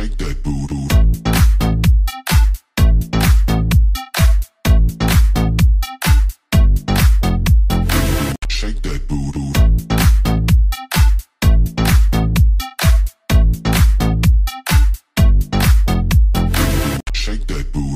shake that booty. Shake that booty. Shake that booty.